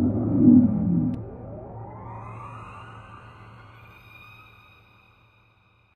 うん。